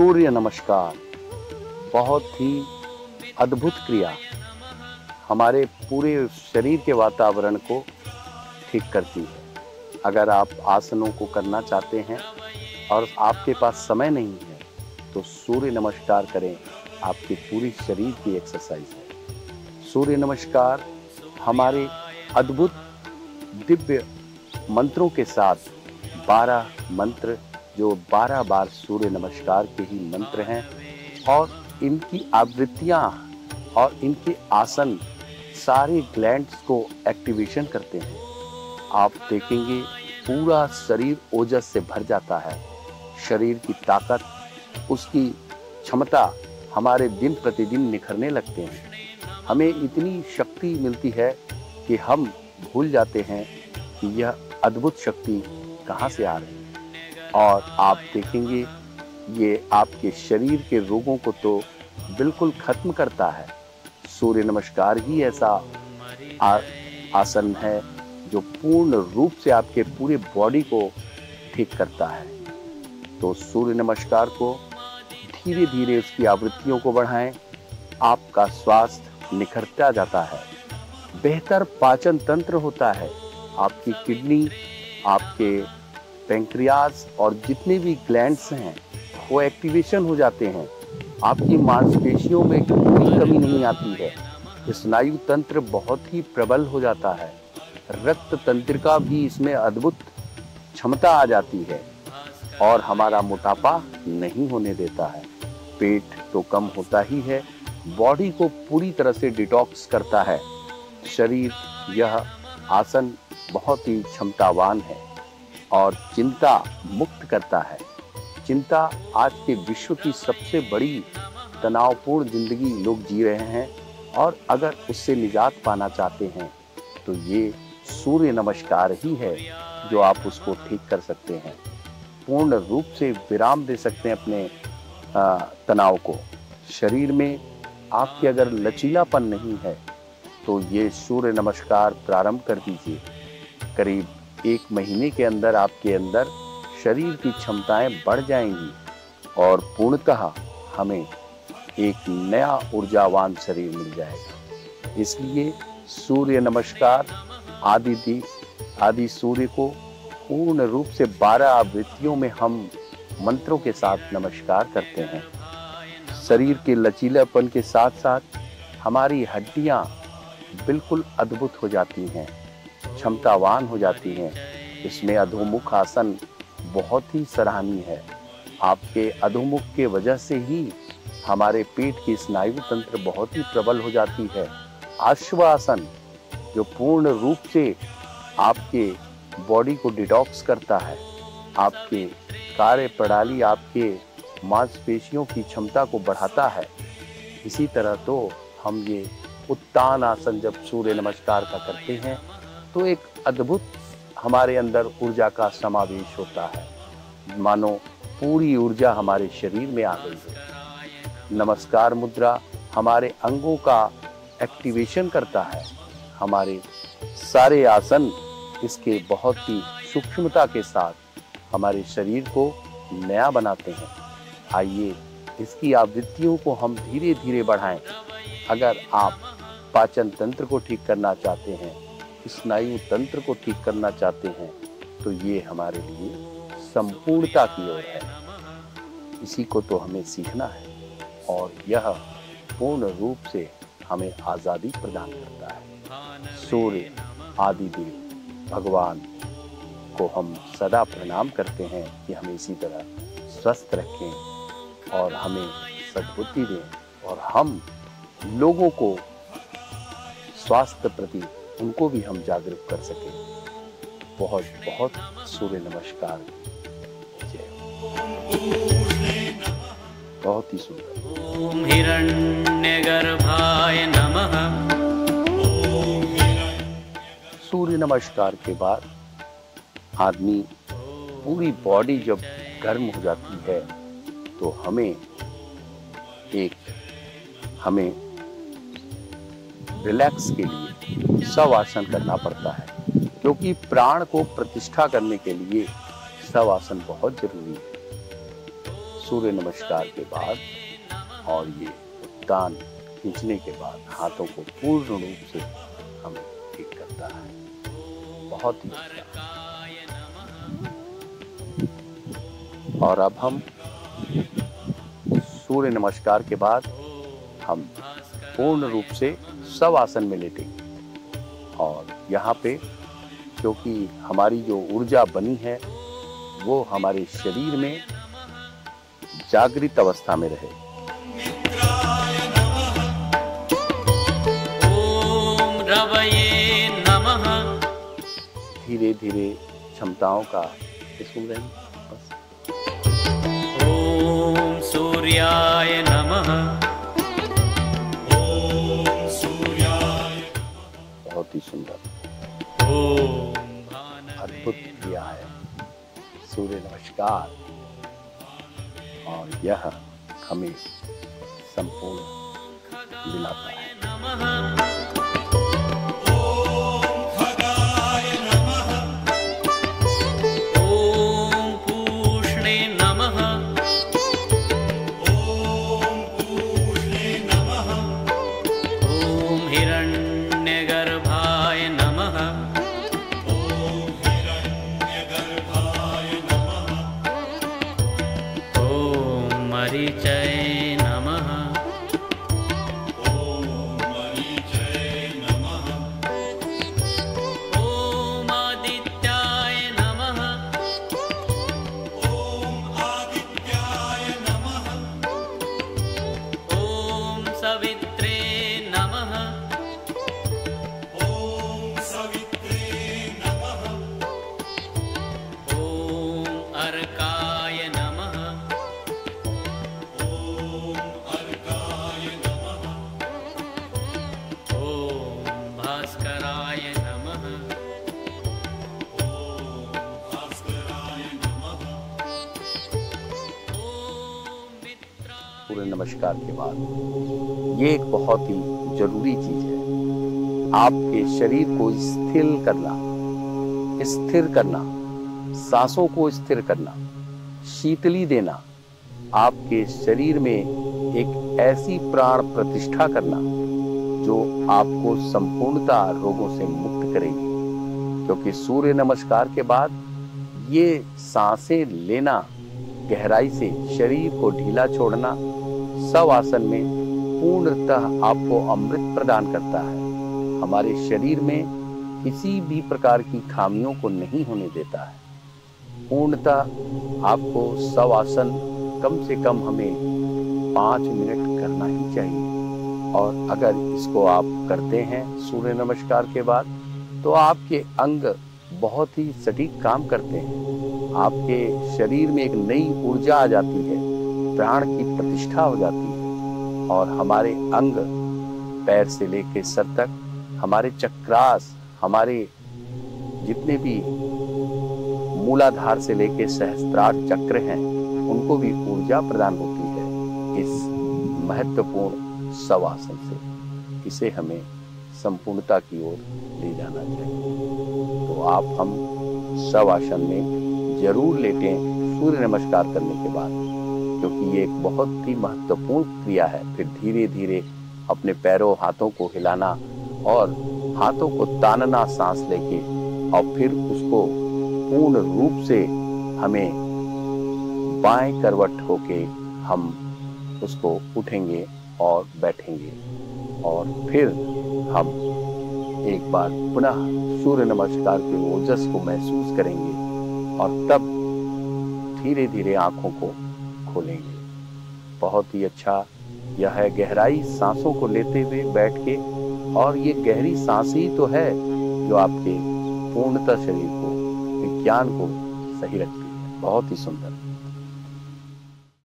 सूर्य नमस्कार। बहुत ही अद्भुत क्रिया हमारे पूरे शरीर के वातावरण को ठीक करती है। अगर आप आसनों को करना चाहते हैं और आपके पास समय नहीं है तो सूर्य नमस्कार करें। आपके पूरी शरीर की एक्सरसाइज है। सूर्य नमस्कार हमारे अद्भुत दिव्य मंत्रों के साथ 12 मंत्र जो 12 बार सूर्य नमस्कार के ही मंत्र हैं और इनकी आवृत्तियाँ और इनके आसन सारे ग्लैंड्स को एक्टिवेशन करते हैं। आप देखेंगे, पूरा शरीर ओजस से भर जाता है। शरीर की ताकत, उसकी क्षमता हमारे दिन प्रतिदिन निखरने लगते हैं। हमें इतनी शक्ति मिलती है कि हम भूल जाते हैं कि यह अद्भुत शक्ति कहाँ से आ रही है। और आप देखेंगे ये आपके शरीर के रोगों को तो बिल्कुल खत्म करता है। सूर्य नमस्कार ही ऐसा आ, आसन है जो पूर्ण रूप से आपके पूरे बॉडी को ठीक करता है। तो सूर्य नमस्कार को धीरे धीरे उसकी आवृत्तियों को बढ़ाएँ आपका स्वास्थ्य निखरता जाता है। बेहतर पाचन तंत्र होता है। आपकी किडनी आपके पेंक्रियाज और जितने भी ग्लैंड्स हैं, वो एक्टिवेशन हो जाते हैं। आपकी मांसपेशियों में कोई कमी नहीं आती है। स्नायु तंत्र बहुत ही प्रबल हो जाता है। रक्त तंत्रिका भी इसमें अद्भुत क्षमता आ जाती है और हमारा मोटापा नहीं होने देता है। पेट तो कम होता ही है, बॉडी को पूरी तरह से डिटॉक्स करता है। शरीर, यह आसन बहुत ही क्षमतावान है। और चिंता मुक्त करता है। चिंता आज के विश्व की सबसे बड़ी तनावपूर्ण ज़िंदगी लोग जी रहे हैं और अगर उससे निजात पाना चाहते हैं तो ये सूर्य नमस्कार ही है जो आप उसको ठीक कर सकते हैं। पूर्ण रूप से विराम दे सकते हैं अपने तनाव को। शरीर में आपके अगर लचीलापन नहीं है तो ये सूर्य नमस्कार प्रारंभ कर दीजिए। करीब एक महीने के अंदर आपके अंदर शरीर की क्षमताएँ बढ़ जाएँगी और पूर्णतः हमें एक नया ऊर्जावान शरीर मिल जाएगा। इसलिए सूर्य नमस्कार, आदि दी, आदि सूर्य को पूर्ण रूप से बारह आवृत्तियों में हम मंत्रों के साथ नमस्कार करते हैं। शरीर के लचीलापन के साथ साथ हमारी हड्डियाँ बिल्कुल अद्भुत हो जाती हैं। क्षमतावान हो जाती हैं। इसमें अधोमुख आसन बहुत ही सराहनीय है। आपके अधोमुख के वजह से ही हमारे पेट की स्नायु तंत्र बहुत ही प्रबल हो जाती है। आश्वासन जो पूर्ण रूप से आपके बॉडी को डिटॉक्स करता है। आपके कार्य प्रणाली आपके मांसपेशियों की क्षमता को बढ़ाता है। इसी तरह तो हम ये उत्तान आसन जब सूर्य नमस्कार का करते हैं तो एक अद्भुत हमारे अंदर ऊर्जा का समावेश होता है। मानो पूरी ऊर्जा हमारे शरीर में आ गई है। नमस्कार मुद्रा हमारे अंगों का एक्टिवेशन करता है। हमारे सारे आसन इसके बहुत ही सूक्ष्मता के साथ हमारे शरीर को नया बनाते हैं। आइए इसकी आवृत्तियों को हम धीरे धीरे बढ़ाएँ। अगर आप पाचन तंत्र को ठीक करना चाहते हैं स्नायु तंत्र को ठीक करना चाहते हैं तो ये हमारे लिए संपूर्णता की ओर है। इसी को तो हमें सीखना है और यह पूर्ण रूप से हमें आज़ादी प्रदान करता है। सूर्य आदि देव भगवान को हम सदा प्रणाम करते हैं कि हमें इसी तरह स्वस्थ रखें और हमें सद्बुद्धि दें और हम लोगों को स्वास्थ्य प्रति उनको भी हम जागरूक कर सकें। बहुत बहुत सूर्य नमस्कार। बहुत ही सुंदर। हिरण्य गर्भाय नमः। सूर्य नमस्कार के बाद आदमी पूरी बॉडी जब गर्म हो जाती है तो हमें एक हमें रिलैक्स के लिए सवासन करना पड़ता है, क्योंकि प्राण को प्रतिष्ठा करने के लिए सवासन बहुत ज़रूरी है। सूर्य नमस्कार के बाद और ये उत्तान खींचने के बाद हाथों को पूर्ण रूप से हम ठीक करता है। बहुत ही अच्छा। और अब हम सूर्य नमस्कार के बाद हम पूर्ण रूप से सब आसन में लेटेंगे और यहाँ पे क्योंकि हमारी जो ऊर्जा बनी है वो हमारे शरीर में जागृत अवस्था में रहे। धीरे धीरे क्षमताओं का सुन रहे। बस। ॐ सूर्याय नमः। ही सुंदर। अद्भुत किया है। सूर्य नमस्कार। और यह हमें संपूर्ण दिलाता है। परिचय नमस्कार के बाद। ये एक बहुत ही ज़रूरी चीज़ है। आपके शरीर को स्थिर करना स्थिर करना, सांसों को स्थिर करना, शीतली देना, आपके शरीर में एक ऐसी प्राण प्रतिष्ठा करना जो आपको संपूर्णता रोगों से मुक्त करेगी। क्योंकि सूर्य नमस्कार के बाद ये साँसें लेना, गहराई से शरीर को ढीला छोड़ना आसन में पूर्णतः आपको अमृत प्रदान करता है। हमारे शरीर में किसी भी प्रकार की खामियों को नहीं होने देता है। पूर्णतः आपको आसन कम से कम हमें पाँच मिनट करना ही चाहिए। और अगर इसको आप करते हैं सूर्य नमस्कार के बाद तो आपके अंग बहुत ही सटीक काम करते हैं। आपके शरीर में एक नई ऊर्जा आ जाती है। प्राण की प्रतिष्ठा हो जाती है और हमारे अंग पैर से लेकर सर तक, हमारे चक्रास, हमारे जितने भी मूलाधार से लेकर सहस्त्रार चक्र हैं, उनको भी ऊर्जा प्रदान होती है इस महत्वपूर्ण सवासन से, इसे हमें संपूर्णता की ओर ले जाना चाहिए। तो आप हम शवासन में ज़रूर लेटें, सूर्य नमस्कार करने के बाद। क्योंकि ये एक बहुत ही महत्वपूर्ण क्रिया है। फिर धीरे धीरे अपने पैरों, हाथों को हिलाना और हाथों को तानना सांस लेके और फिर उसको पूर्ण रूप से हमें बाएँ करवट होके हम उसको उठेंगे और बैठेंगे और फिर हम एक बार पुनः सूर्य नमस्कार के ओजस को महसूस करेंगे और तब धीरे धीरे आँखों को खोलेंगे। बहुत ही अच्छा यह है गहराई सांसों को लेते हुए बैठ के, और ये गहरी सांस ही तो है जो आपके पूर्णता शरीर को, विज्ञान को सही रखती है। बहुत ही सुंदर।